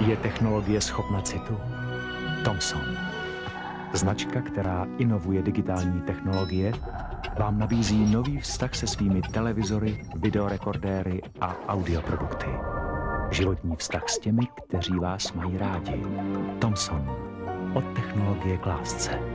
Je technologie schopna citu? Thomson. Značka, která inovuje digitální technologie, vám nabízí nový vztah se svými televizory, videorekordéry a audioprodukty. Životní vztah s těmi, kteří vás mají rádi. Thomson. Od technologie k lásce.